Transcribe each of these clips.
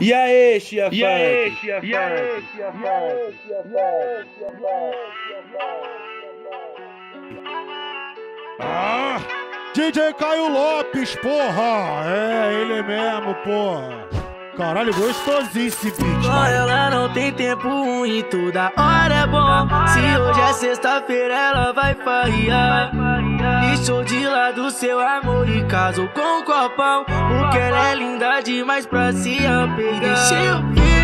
E aí, Chia E aí, Chia E aí, Chia Ah, DJ Caio Lopes, porra! É, ele mesmo, porra! Caralho, gostosinho esse beat, mano. ela não tem tempo ruim, toda hora é bom. Se hoje é sexta-feira, ela vai farrear. Deixou de lado seu amor e casou com o copão. Porque ela é linda demais pra se apegar. Deixa eu ver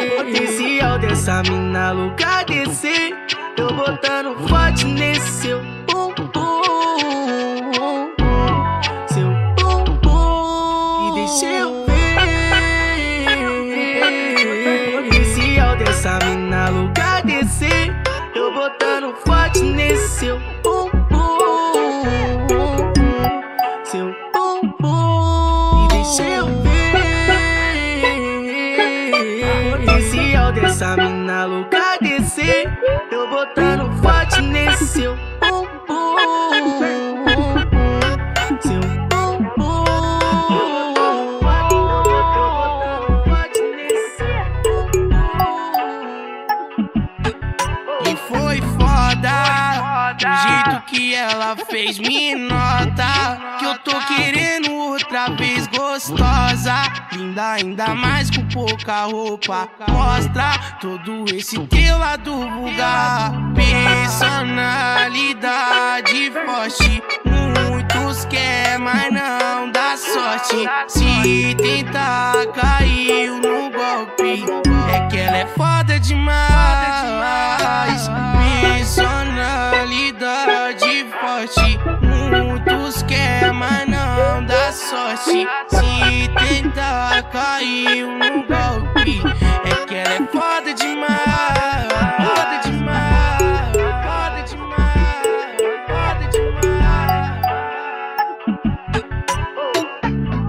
o potencial dessa mina louca descer. Eu botando forte nesse seu potencial dessa mina louca descer. Eu botando forte nesse seu bumbum. Seu bumbum. E foi foda O jeito que ela fez me nota Que eu tô querendo outra vez gostosa Linda ainda mais com pouca roupa. Mostra todo esse teu lado vulgar Personalidade forte. Muitos quer, mas não dá sorte. Se tentar caiu no golpe. É que ela é foda demais. Personalidade forte. Muitos quer, mas não dá sorte Se tentar caiu no golpe É que ela é foda demais Foda demais Foda demais Foda demais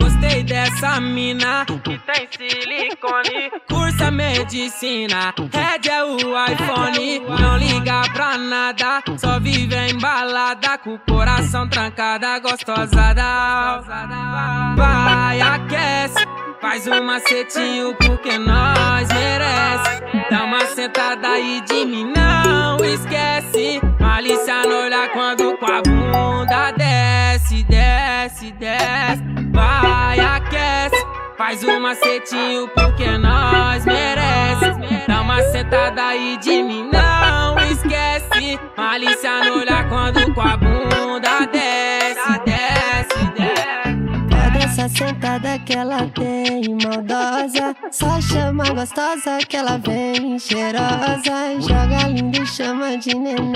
Gostei dessa mina que tem silicone. Cursa medicina, Red é o iPhone. Não liga pra nada, só vive embalada. Com o coração trancada, gostosa da. Vai, Faz um macetinho porque nós merece. Dá uma sentada aí de mim, não esquece. Malícia no olhar quando com a bunda desce, desce, desce. Vai, aquece. Faz um macetinho porque nós merece. Dá uma sentada aí de mim, não esquece. Malícia no olhar quando com a bunda desce, desce. Sentada que ela tem, maldosa. Só chama gostosa que ela vem cheirosa. Joga lindo e chama de neném.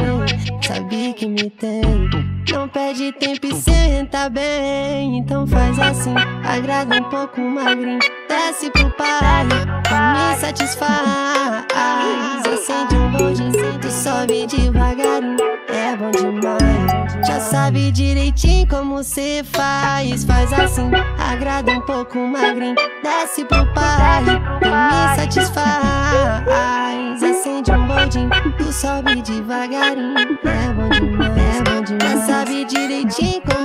Sabe que me tem. Não perde tempo e senta bem. Então faz assim, agrada um pouco magrinho. Desce pro pai, me satisfaz. Acende um bondinho, tu sobe devagarinho. Já sabe direitinho como cê faz. Faz assim, agrada um pouco magrinho. Desce pro pai, me satisfaz. Acende um bondinho, tu sobe devagarinho. É bom demais, é bom demais. Já sabe direitinho como